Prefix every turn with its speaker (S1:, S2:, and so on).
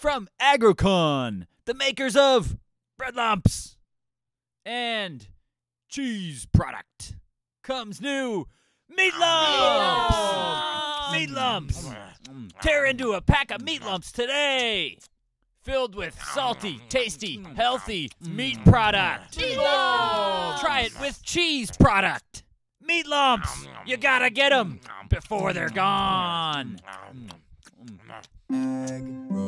S1: From AgriCon, the makers of bread lumps and cheese product, comes new meat lumps. Meat lumps. Tear into a pack of meat lumps today. Filled with salty, tasty, healthy meat product. Meat lumps. Try it with cheese product. Meat lumps. You gotta get them before they're gone.
S2: Egg.